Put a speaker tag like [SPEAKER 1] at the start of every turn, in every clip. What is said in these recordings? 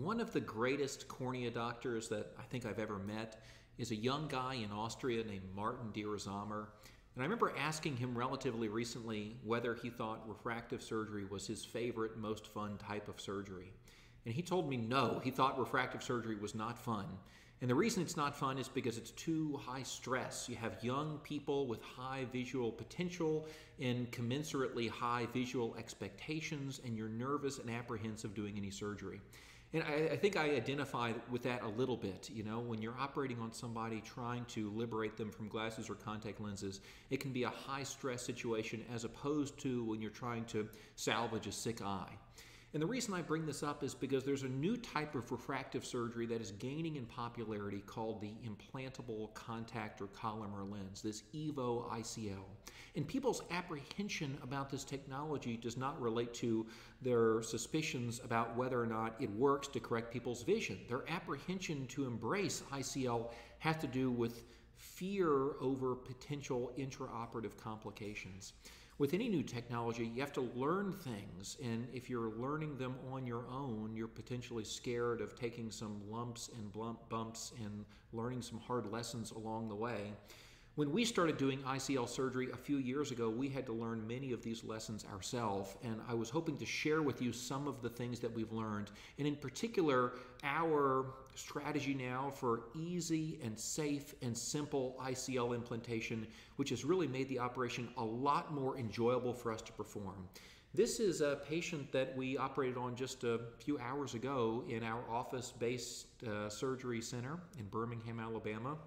[SPEAKER 1] One of the greatest cornea doctors that I think I've ever met is a young guy in Austria named Martin Dirisamer. And I remember asking him relatively recently whether he thought refractive surgery was his favorite, most fun type of surgery. And he told me no, he thought refractive surgery was not fun. And the reason it's not fun is because it's too high stress. You have young people with high visual potential and commensurately high visual expectations, and you're nervous and apprehensive doing any surgery. And I, I, think I identify with that a little bit. You know, when you're operating on somebody trying to liberate them from glasses or contact lenses, it can be a high stress situation as opposed to when you're trying to salvage a sick eye. And the reason I bring this up is because there's a new type of refractive surgery that is gaining in popularity called the implantable contact or Collamer lens, this EVO ICL. And people's apprehension about this technology does not relate to their suspicions about whether or not it works to correct people's vision. Their apprehension to embrace ICL has to do with fear over potential intraoperative complications with any new technology, you have to learn things. And if you're learning them on your own, you're potentially scared of taking some lumps and bumps and learning some hard lessons along the way. When we started doing ICL surgery a few years ago, we had to learn many of these lessons ourselves, and I was hoping to share with you some of the things that we've learned, and in particular, our strategy now for easy and safe and simple ICL implantation, which has really made the operation a lot more enjoyable for us to perform. This is a patient that we operated on just a few hours ago in our office based uh, surgery center in Birmingham, Alabama.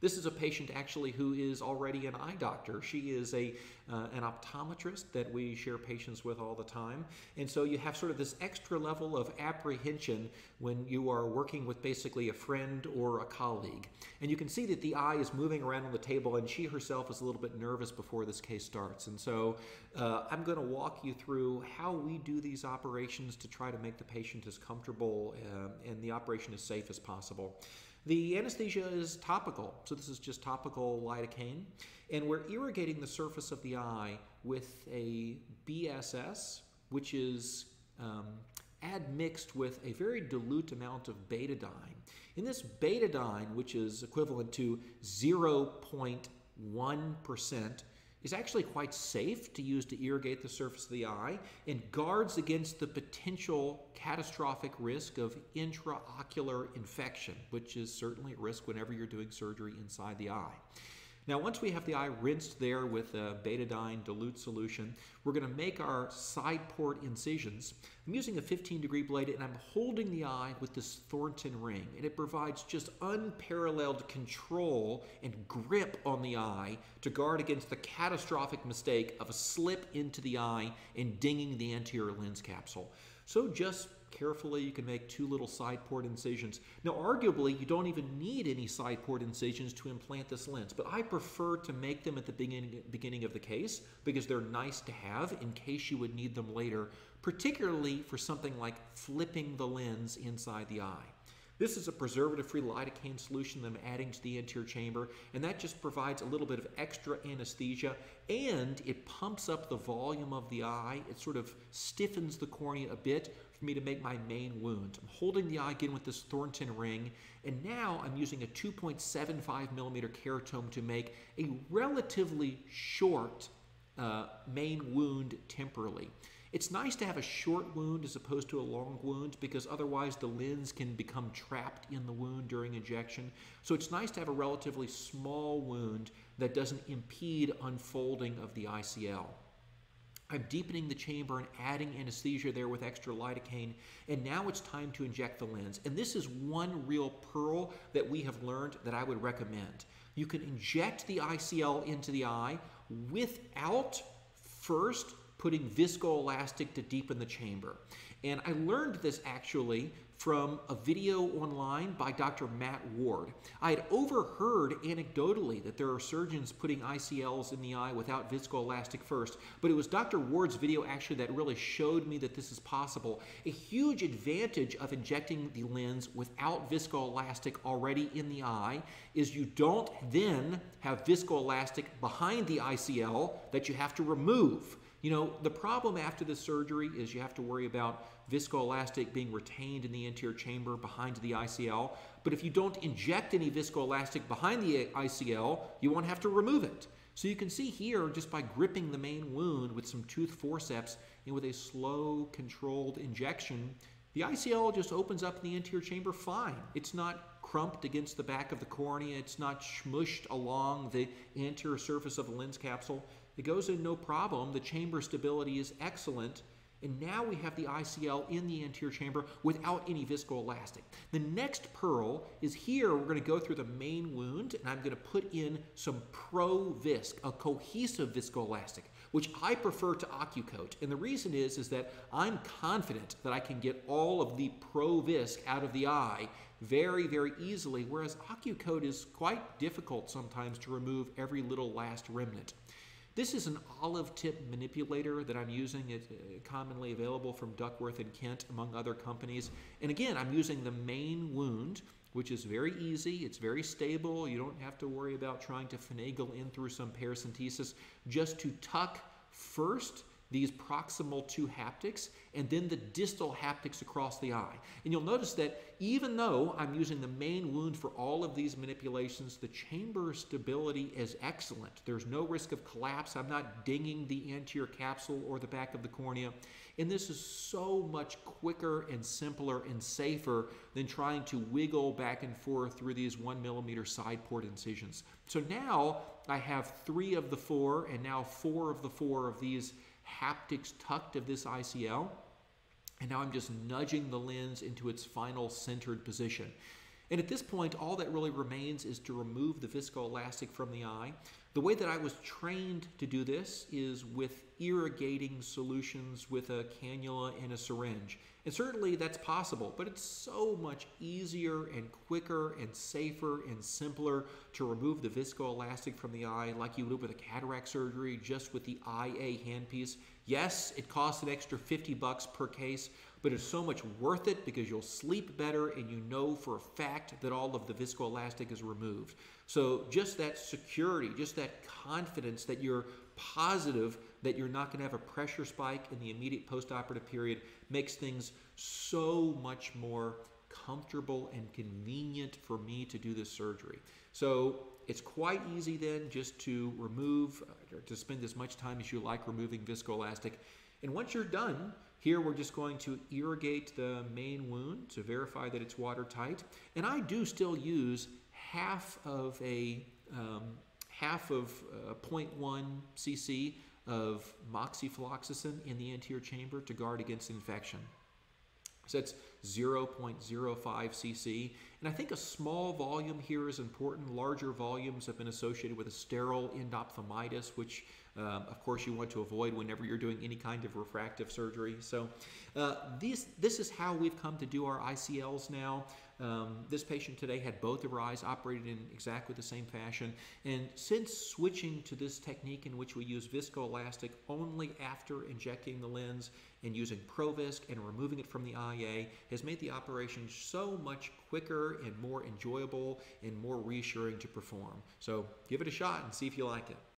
[SPEAKER 1] This is a patient actually who is already an eye doctor. She is a uh, an optometrist that we share patients with all the time. And so you have sort of this extra level of apprehension when you are working with basically a friend or a colleague. And you can see that the eye is moving around on the table and she herself is a little bit nervous before this case starts. And so uh, I'm going to walk you through how we do these operations to try to make the patient as comfortable uh, and the operation as safe as possible. The anesthesia is topical, so this is just topical lidocaine, and we're irrigating the surface of the eye with a BSS, which is um, admixed with a very dilute amount of betadine. In this betadine, which is equivalent to 0.1%, is actually quite safe to use to irrigate the surface of the eye and guards against the potential catastrophic risk of intraocular infection, which is certainly at risk whenever you're doing surgery inside the eye. Now, once we have the eye rinsed there with a betadine dilute solution, we're going to make our side port incisions. I'm using a 15 degree blade and I'm holding the eye with this Thornton ring, and it provides just unparalleled control and grip on the eye to guard against the catastrophic mistake of a slip into the eye and dinging the anterior lens capsule. So just carefully, you can make two little side port incisions. Now, arguably, you don't even need any side port incisions to implant this lens, but I prefer to make them at the beginning, beginning of the case because they're nice to have in case you would need them later, particularly for something like flipping the lens inside the eye. This is a preservative-free lidocaine solution that I'm adding to the anterior chamber, and that just provides a little bit of extra anesthesia, and it pumps up the volume of the eye. It sort of stiffens the cornea a bit for me to make my main wound. I'm holding the eye again with this Thornton ring, and now I'm using a 2.75 millimeter keratome to make a relatively short uh, main wound temporally. It's nice to have a short wound as opposed to a long wound because otherwise the lens can become trapped in the wound during injection. So it's nice to have a relatively small wound that doesn't impede unfolding of the ICL. I'm deepening the chamber and adding anesthesia there with extra lidocaine. And now it's time to inject the lens. And this is one real pearl that we have learned that I would recommend. You can inject the ICL into the eye without first putting viscoelastic to deepen the chamber. And I learned this actually from a video online by Dr. Matt Ward. I had overheard anecdotally that there are surgeons putting ICLs in the eye without viscoelastic first, but it was Dr. Ward's video actually that really showed me that this is possible. A huge advantage of injecting the lens without viscoelastic already in the eye is you don't then have viscoelastic behind the ICL that you have to remove. You know, the problem after the surgery is you have to worry about viscoelastic being retained in the anterior chamber behind the ICL. But if you don't inject any viscoelastic behind the ICL, you won't have to remove it. So you can see here, just by gripping the main wound with some tooth forceps and with a slow, controlled injection, the ICL just opens up in the anterior chamber fine. It's not crumped against the back of the cornea. It's not smushed along the anterior surface of the lens capsule. It goes in no problem. The chamber stability is excellent. And now we have the ICL in the anterior chamber without any viscoelastic. The next pearl is here. We're going to go through the main wound, and I'm going to put in some Pro-Visc, a cohesive viscoelastic, which I prefer to OcuCoat. And the reason is, is that I'm confident that I can get all of the Pro-Visc out of the eye very, very easily, whereas OcuCoat is quite difficult sometimes to remove every little last remnant. This is an olive tip manipulator that I'm using. It's uh, commonly available from Duckworth and Kent, among other companies. And again, I'm using the main wound, which is very easy. It's very stable. You don't have to worry about trying to finagle in through some paracentesis. Just to tuck first these proximal two haptics and then the distal haptics across the eye. And you'll notice that even though I'm using the main wound for all of these manipulations, the chamber stability is excellent. There's no risk of collapse. I'm not dinging the anterior capsule or the back of the cornea. And this is so much quicker and simpler and safer than trying to wiggle back and forth through these one millimeter side port incisions. So now I have three of the four and now four of the four of these haptics tucked of this ICL. And now I'm just nudging the lens into its final centered position. And at this point, all that really remains is to remove the viscoelastic from the eye. The way that I was trained to do this is with irrigating solutions with a cannula and a syringe. And certainly that's possible, but it's so much easier and quicker and safer and simpler to remove the viscoelastic from the eye like you would with a cataract surgery just with the IA handpiece. Yes, it costs an extra 50 bucks per case, but it's so much worth it because you'll sleep better and you know for a fact that all of the viscoelastic is removed. So just that security, just that confidence that you're positive that you're not going to have a pressure spike in the immediate postoperative period makes things so much more comfortable and convenient for me to do this surgery. So it's quite easy then just to remove, or uh, to spend as much time as you like removing viscoelastic. And once you're done, here we're just going to irrigate the main wound to verify that it's watertight. And I do still use half of a um, half of uh, 0.1 cc of moxifloxacin in the anterior chamber to guard against infection. So that's 0.05 cc. And I think a small volume here is important. Larger volumes have been associated with a sterile endophthalmitis, which um, of course you want to avoid whenever you're doing any kind of refractive surgery. So uh, this is how we've come to do our ICLs now. Um, this patient today had both of her eyes operated in exactly the same fashion. And since switching to this technique in which we use viscoelastic only after injecting the lens and using Pro-Visc and removing it from the IA has made the operation so much quicker and more enjoyable and more reassuring to perform. So give it a shot and see if you like it.